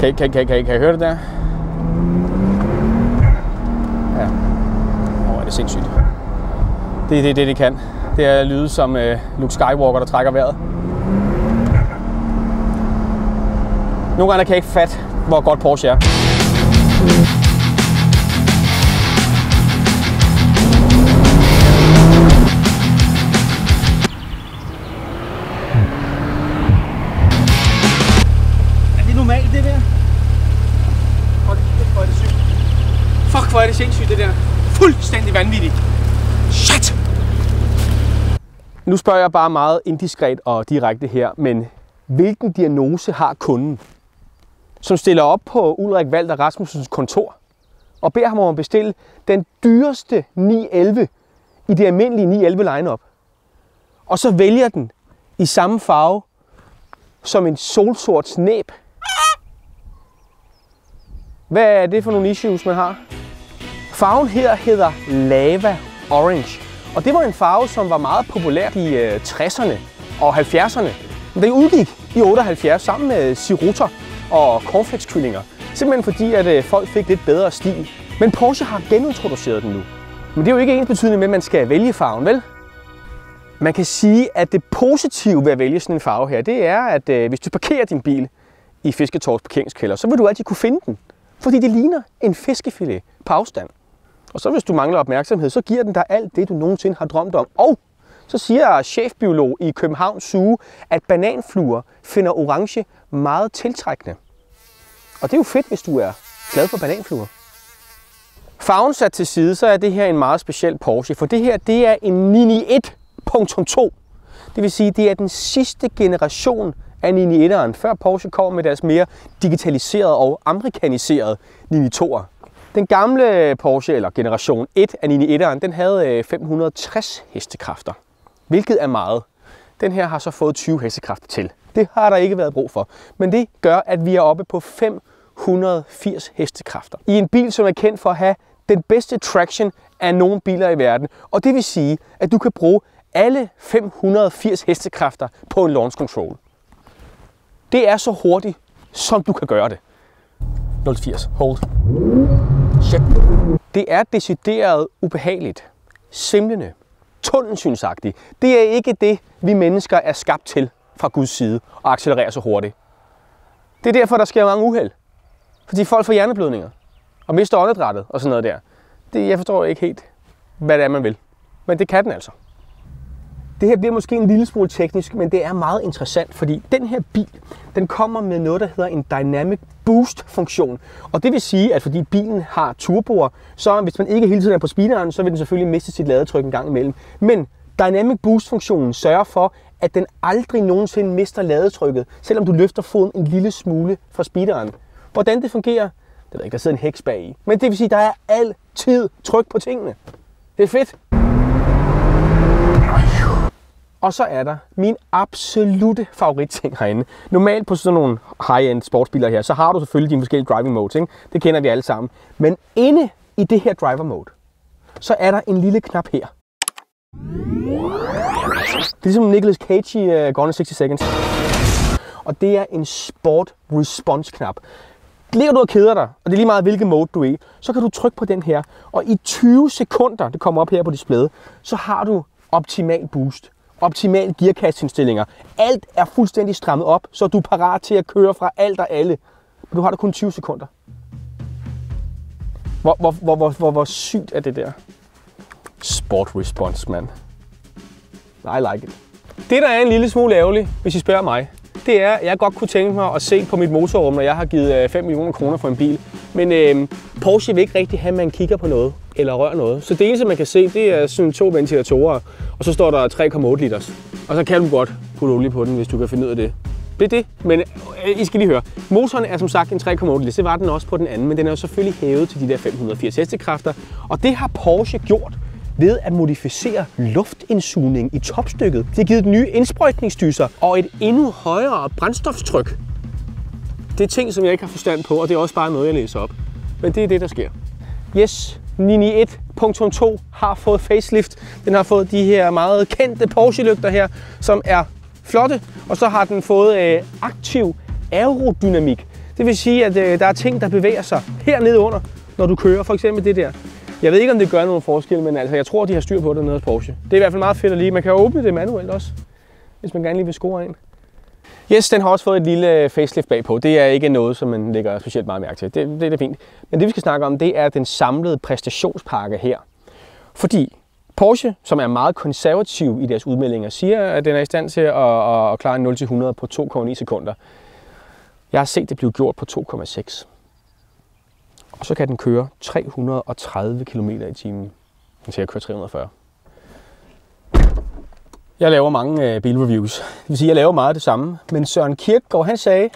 Kan, kan, kan, kan, kan I høre det der? Ja. Åh, oh, er det sindssygt. Det er det, det, det kan. Det er lyde som øh, Luke Skywalker, der trækker vejret. Nogle gange kan jeg ikke fatte, hvor godt Porsche er. Er hvor er det sygt. Fuck, hvor er det sindssygt, det der. Fuldstændig vanvittigt. Shit! Nu spørger jeg bare meget indiskret og direkte her, men hvilken diagnose har kunden, som stiller op på Ulrik Valder Rasmussens kontor og beder ham om at bestille den dyreste 911 i det almindelige 911 lineup, og så vælger den i samme farve som en solsort snæb. Hvad er det for nogle issues, man har? Farven her hedder Lava Orange. Og det var en farve, som var meget populær i øh, 60'erne og 70'erne. Men den udgik i 78 sammen med øh, sirutter og cornflakeskyllinger. Simpelthen fordi, at øh, folk fik lidt bedre stil. Men Porsche har genintroduceret den nu. Men det er jo ikke ens betydende med, at man skal vælge farven, vel? Man kan sige, at det positive ved at vælge sådan en farve her, det er, at øh, hvis du parkerer din bil i Fisketårs parkeringskælder, så vil du altid kunne finde den. Fordi det ligner en fiskefilet på afstand. Og så hvis du mangler opmærksomhed, så giver den dig alt det, du nogensinde har drømt om. Og så siger chefbiolog i København Zoo, at bananfluer finder orange meget tiltrækkende. Og det er jo fedt, hvis du er glad for bananfluer. Farven sat til side, så er det her en meget speciel Porsche, for det her det er en 991.2. Det vil sige, det er den sidste generation af 991'eren, før Porsche kom med deres mere digitaliserede og amerikaniserede 992'er. Den gamle Porsche, eller generation 1 af 991'eren, den havde øh, 560 hestekræfter, hvilket er meget. Den her har så fået 20 hestekræfter til. Det har der ikke været brug for, men det gør, at vi er oppe på 580 hestekræfter. I en bil, som er kendt for at have den bedste traction af nogle biler i verden. Og det vil sige, at du kan bruge alle 580 hestekræfter på en launch control. Det er så hurtigt, som du kan gøre det. 080. Hold. Shit. Det er decideret ubehageligt, simlende, tunnelsynsagtigt. Det er ikke det, vi mennesker er skabt til fra Guds side og accelerere så hurtigt. Det er derfor, der sker mange uheld. Fordi folk får hjerneblødninger og mister åndedrættet og sådan noget der. Det, jeg forstår ikke helt, hvad det er, man vil. Men det kan den altså. Det her bliver måske en lille smule teknisk, men det er meget interessant, fordi den her bil, den kommer med noget, der hedder en Dynamic Boost funktion. Og det vil sige, at fordi bilen har turboer, så hvis man ikke hele tiden er på speederen, så vil den selvfølgelig miste sit ladetryk en gang imellem. Men Dynamic Boost funktionen sørger for, at den aldrig nogensinde mister ladetrykket, selvom du løfter foden en lille smule fra speederen. Hvordan det fungerer, det ved jeg ikke, der sidder en heks bag i. Men det vil sige, at der er altid tryk på tingene. Det er fedt. Og så er der min absolute favoritting herinde. Normalt på sådan nogle high-end sportsbiler her, så har du selvfølgelig dine forskellige driving modes. Ikke? Det kender vi alle sammen. Men inde i det her driver mode, så er der en lille knap her. Det er ligesom Nicolas Cage i uh, Gone in 60 Seconds. Og det er en sport response knap. Ligger du og keder dig, og det er lige meget hvilken mode du er i, så kan du trykke på den her, og i 20 sekunder, det kommer op her på displayet, så har du optimal boost optimal gearkastindstillinger. Alt er fuldstændig strammet op, så du er parat til at køre fra alt og alle. Men du har da kun 20 sekunder. Hvor, hvor, hvor, hvor, hvor, hvor sygt er det der? Sport response, man. I like it. Det, der er en lille smule ærgerligt, hvis I spørger mig, det er, at jeg godt kunne tænke mig at se på mit motorrum, når jeg har givet øh, 5 millioner kroner for en bil. Men øh, Porsche vil ikke rigtig have, at man kigger på noget eller rører noget. Så det eneste, man kan se, det er sådan to ventilatorer, og så står der 3,8 liters. Og så kan du godt putte olie på den, hvis du kan finde ud af det. Det er det. Men øh, I skal lige høre. Motoren er som sagt en 3,8 liters. Det var den også på den anden, men den er jo selvfølgelig hævet til de der 580 hestekræfter. Og det har Porsche gjort ved at modificere luftindsugning i topstykket. Det har givet nye indsprøjtningsdyser og et endnu højere brændstofstryk. Det er ting, som jeg ikke har forstand på, og det er også bare noget, jeg læser op. Men det er det, der sker. Yes, 991.2 har fået facelift. Den har fået de her meget kendte Porsche-lygter her, som er flotte. Og så har den fået øh, aktiv aerodynamik. Det vil sige, at øh, der er ting, der bevæger sig hernede under, når du kører. For eksempel det der. Jeg ved ikke, om det gør nogen forskel, men altså, jeg tror, de har styr på det nede hos Porsche. Det er i hvert fald meget fedt at lige. Man kan åbne det manuelt også, hvis man gerne lige vil score en. Yes, den har også fået et lille øh, facelift bagpå. Det er ikke noget, som man lægger specielt meget mærke til. Det, det, det er fint. Men det, vi skal snakke om, det er den samlede præstationspakke her. Fordi Porsche, som er meget konservativ i deres udmeldinger, siger, at den er i stand til at, at, klare 0-100 på 2,9 sekunder. Jeg har set det blive gjort på 2,6. Og så kan den køre 330 km i timen. Den siger, at køre 340. Jeg laver mange øh, bilreviews. Det vil sige, jeg laver meget af det samme. Men Søren Kierkegaard, han sagde,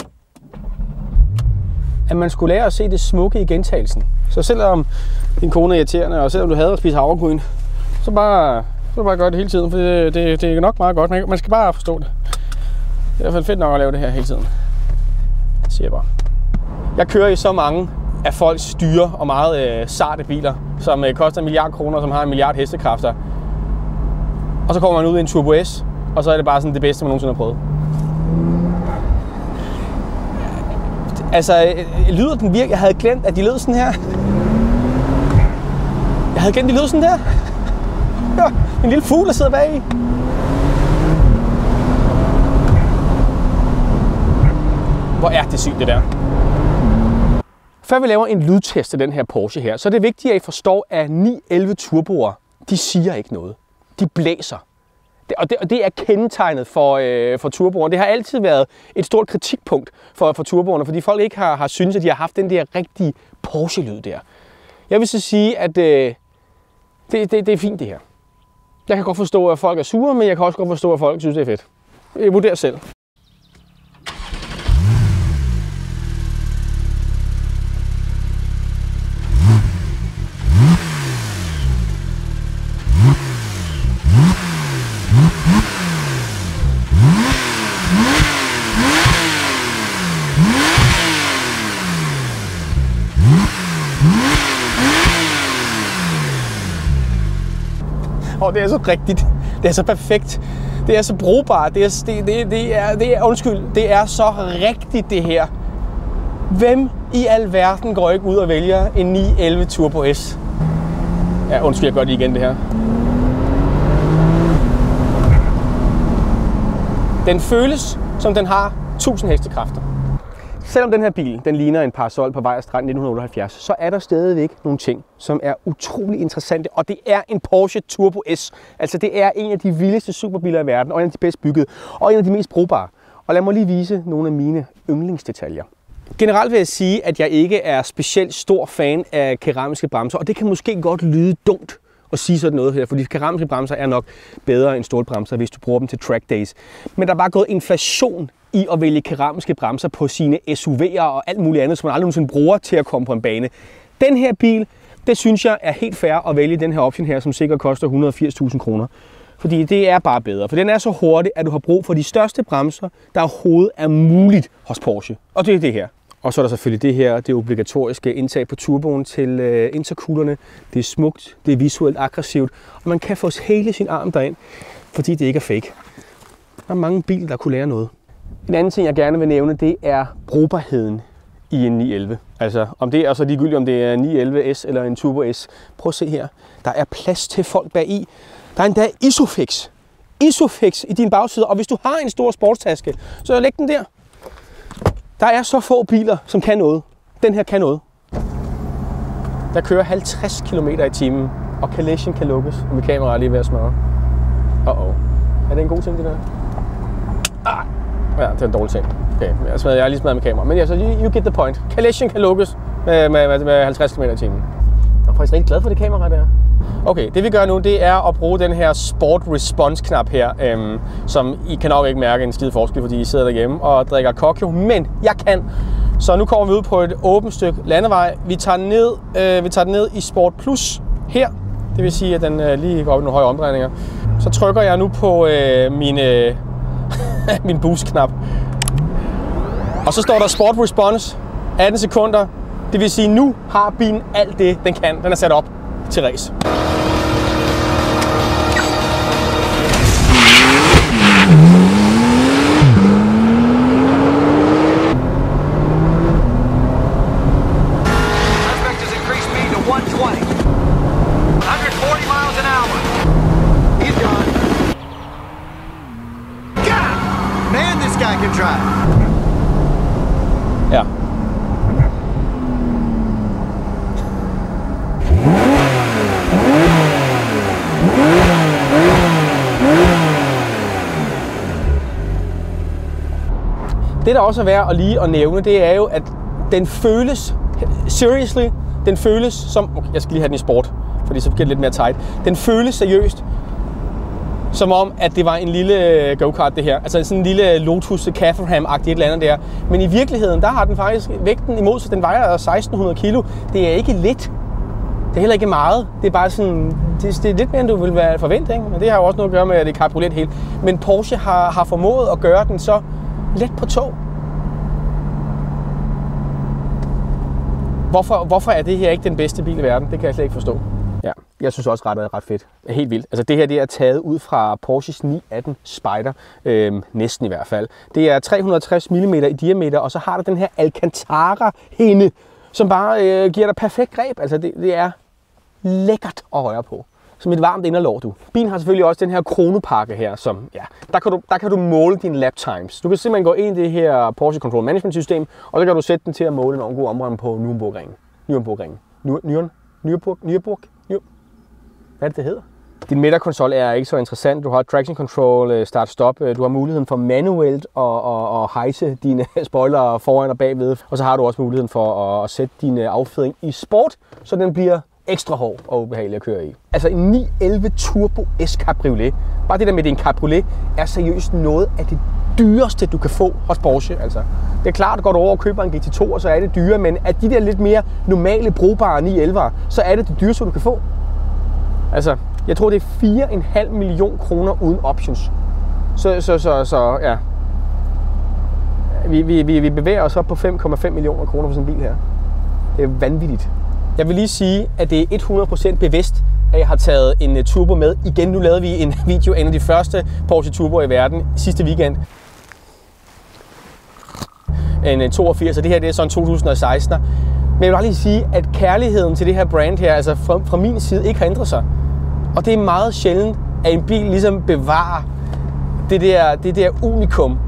at man skulle lære at se det smukke i gentagelsen. Så selvom din kone er irriterende, og selvom du hader at spise havregryn, så bare, så bare gør det hele tiden, for det, det, det er nok meget godt. Man skal bare forstå det. Det er i hvert fald fedt nok at lave det her hele tiden. Det siger jeg bare. Jeg kører i så mange af folks dyre og meget øh, sarte biler, som øh, koster en milliard kroner, som har en milliard hestekræfter. Og så kommer man ud i en Turbo S, og så er det bare sådan det bedste, man nogensinde har prøvet. Altså, lyder den virkelig? Jeg havde glemt, at de lød sådan her. Jeg havde glemt, at de lød sådan der. Ja, en lille fugl, der sidder bag i. Hvor er det sygt, det der. Før vi laver en lydtest af den her Porsche her, så er det vigtigt, at I forstår, at 911 turboer, de siger ikke noget. De blæser. Det, og, det, og det er kendetegnet for, øh, for turboerne. Det har altid været et stort kritikpunkt for, for turboerne, fordi folk ikke har, har syntes, at de har haft den der rigtige Porsche-lyd der. Jeg vil så sige, at øh, det, det, det er fint det her. Jeg kan godt forstå, at folk er sure, men jeg kan også godt forstå, at folk synes, det er fedt. Jeg vurderer selv. Det er så rigtigt. Det er så perfekt. Det er så brugbart. Det er, det, det, det er, det er, undskyld, det er så rigtigt det her. Hvem i al verden går ikke ud og vælger en 911 Turbo S? Ja, undskyld, jeg gør det igen det her. Den føles, som den har 1000 hestekræfter. Selvom den her bil den ligner en parasol på vej Strand 1978, så er der stadigvæk nogle ting, som er utrolig interessante. Og det er en Porsche Turbo S. Altså det er en af de vildeste superbiler i verden, og en af de bedst byggede, og en af de mest brugbare. Og lad mig lige vise nogle af mine yndlingsdetaljer. Generelt vil jeg sige, at jeg ikke er specielt stor fan af keramiske bremser, og det kan måske godt lyde dumt at sige sådan noget her, fordi keramiske bremser er nok bedre end stålbremser, hvis du bruger dem til track days. Men der er bare gået inflation i at vælge keramiske bremser på sine SUV'er og alt muligt andet, som man aldrig nogensinde bruger til at komme på en bane. Den her bil, det synes jeg er helt fair at vælge den her option her, som sikkert koster 180.000 kroner. Fordi det er bare bedre, for den er så hurtig, at du har brug for de største bremser, der overhovedet er muligt hos Porsche. Og det er det her. Og så er der selvfølgelig det her, det obligatoriske indtag på turboen til øh, intercoolerne. Det er smukt, det er visuelt aggressivt, og man kan få hele sin arm derind, fordi det ikke er fake. Der er mange biler, der kunne lære noget. En anden ting, jeg gerne vil nævne, det er brugbarheden i en 911. Altså, om det er så ligegyldigt, om det er en 911 S eller en Turbo S. Prøv at se her. Der er plads til folk bag i. Der er endda Isofix. Isofix i din bagside. Og hvis du har en stor sportstaske, så læg den der. Der er så få biler, som kan noget. Den her kan noget. Der kører 50 km i timen, og collision kan lukkes, og mit kamera er lige ved at smøre. Uh oh. Er det en god ting, det der? Ah. Ja, det er en dårlig ting. Okay, jeg, smadrer, jeg har lige smadret med kamera. Men ja, så you, you get the point. Collision kan lukkes med, med, med 50 km i timen. Jeg er faktisk rigtig glad for det kamera der. Okay, det vi gør nu, det er at bruge den her Sport Response knap her, øhm, som I kan nok ikke mærke en skide forskel, fordi I sidder derhjemme og drikker kokjo, men jeg kan. Så nu kommer vi ud på et åbent stykke landevej. Vi tager, ned, øh, vi tager den ned i Sport Plus her. Det vil sige, at den øh, lige går op i nogle høje omdrejninger. Så trykker jeg nu på øh, mine øh, min boost-knap. Og så står der Sport Response, 18 sekunder. Det vil sige, nu har bilen alt det, den kan. Den er sat op til. Det, der også er værd at lige at nævne, det er jo, at den føles, seriously, den føles som, okay, jeg skal lige have den i sport, fordi så bliver det lidt mere tight. Den føles seriøst, som om, at det var en lille øh, go-kart det her. Altså sådan en lille Lotus Caterham-agtig et eller andet der. Men i virkeligheden, der har den faktisk vægten imod sig. Den vejer 1600 kilo. Det er ikke lidt. Det er heller ikke meget. Det er bare sådan, det, det er lidt mere, end du ville være forventet. Ikke? Men det har jo også noget at gøre med, at det er helt. Men Porsche har, har formået at gøre den så let på tog. Hvorfor, hvorfor er det her ikke den bedste bil i verden? Det kan jeg slet ikke forstå. Ja, jeg synes også ret er ret fedt. Helt vildt. Altså det her det er taget ud fra Porsches 918 Spyder, øhm, næsten i hvert fald. Det er 360 mm i diameter, og så har der den her Alcantara-hinde, som bare øh, giver dig perfekt greb. Altså det, det er lækkert at røre på. Som et varmt inderlår, du. Bilen har selvfølgelig også den her kronopakke her, som, ja, der kan, du, der kan du måle dine lap times. Du kan simpelthen gå ind i det her Porsche Control Management system, og så kan du sætte den til at måle en god omrømme på Nürburgringen. Nürburgringen. Nürburgring. Nürburg. Nürburg. Nürburg. Hvad er det, det hedder? Din midterkonsol er ikke så interessant. Du har traction control, øh, start-stop. Øh, du har muligheden for manuelt at, at, at hejse dine spoiler foran og bagved. Og så har du også muligheden for at sætte din øh, affjedring i sport, så den bliver ekstra hård og ubehagelig at køre i. Altså en 911 Turbo S Cabriolet. Bare det der med, det en cabriolet, er seriøst noget af det dyreste, du kan få hos Porsche. Altså, det er klart, at går du over og køber en GT2, og så er det dyre, men at de der lidt mere normale, brugbare 911'ere, så er det det dyreste, du kan få. Altså, jeg tror, det er 4,5 million kroner uden options. Så, så, så, så ja. Vi, vi, vi, vi bevæger os op på 5,5 millioner kroner for sådan en bil her. Det er vanvittigt. Jeg vil lige sige, at det er 100% bevidst, at jeg har taget en øh, turbo med. Igen, nu lavede vi en video, en af de første Porsche Turbo i verden sidste weekend. En øh, 82, og det her det er sådan 2016. Men jeg vil bare lige sige, at kærligheden til det her brand her, altså fra, fra min side, ikke har ændret sig. Og det er meget sjældent, at en bil ligesom bevarer det der, det der unikum,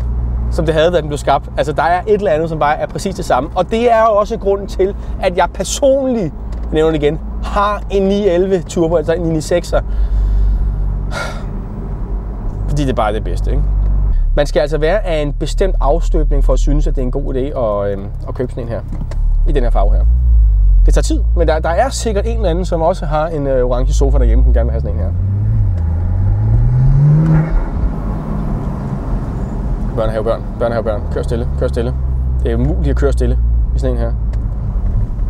som det havde, da den blev skabt. Altså, der er et eller andet, som bare er præcis det samme. Og det er jo også grunden til, at jeg personligt, nævner det igen, har en 911 Turbo, altså en 996'er. Fordi det bare er det bedste, ikke? Man skal altså være af en bestemt afstøbning for at synes, at det er en god idé at, øh, at købe sådan en her. I den her farve her. Det tager tid, men der, der er sikkert en eller anden, som også har en øh, orange sofa derhjemme, som gerne vil have sådan en her. Børnehavebørn, børnehavebørn, kør stille, kør stille. Det er umuligt at køre stille i sådan en her.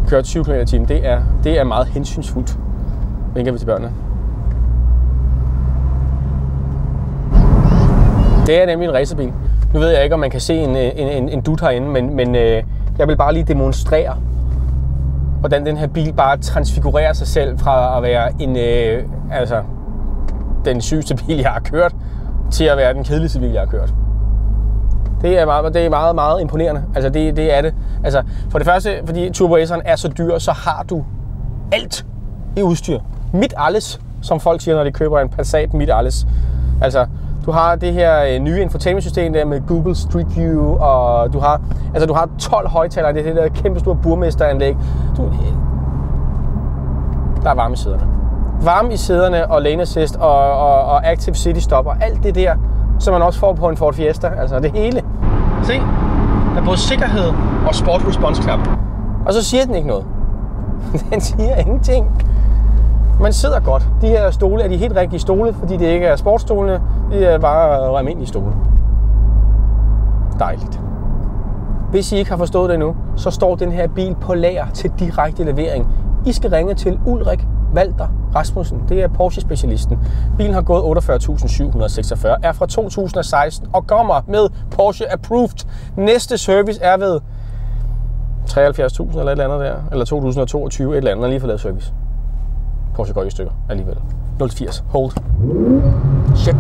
Køre 20 km i timen, det er, det er meget hensynsfuldt. Vinker vi til børnene. Det er nemlig en racerbil. Nu ved jeg ikke, om man kan se en, øh, en, en, en dut herinde, men, men øh, jeg vil bare lige demonstrere, hvordan den her bil bare transfigurerer sig selv fra at være en, øh, altså, den sygeste bil, jeg har kørt, til at være den kedeligste bil, jeg har kørt. Det er meget, det er meget, meget imponerende. Altså, det, det er det. Altså, for det første, fordi Turbo S'eren er så dyr, så har du alt i udstyr. Mit alles, som folk siger, når de køber en Passat Mit alles. Altså, du har det her øh, nye infotainment-system der med Google Street View, og du har, altså, du har 12 højtalere, det er det der kæmpe store burmesteranlæg. Du, øh, der er varme i sæderne. Varme i sæderne og lane assist og, og, og active city stopper. alt det der, som man også får på en Ford Fiesta. Altså det hele. Se, der er både sikkerhed og sport response knap. Og så siger den ikke noget. Den siger ingenting. Man sidder godt. De her stole er de helt rigtige stole, fordi det ikke er sportsstolene. Det er bare almindelige stole. Dejligt. Hvis I ikke har forstået det nu, så står den her bil på lager til direkte levering. I skal ringe til Ulrik Walter Rasmussen. Det er Porsche-specialisten. Bilen har gået 48.746, er fra 2016 og kommer med Porsche Approved. Næste service er ved 73.000 eller et eller andet der, eller 2022, et eller andet, lige for lavet service. Porsche går i stykker alligevel. 080. Hold. Check.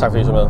Tak fordi I så med.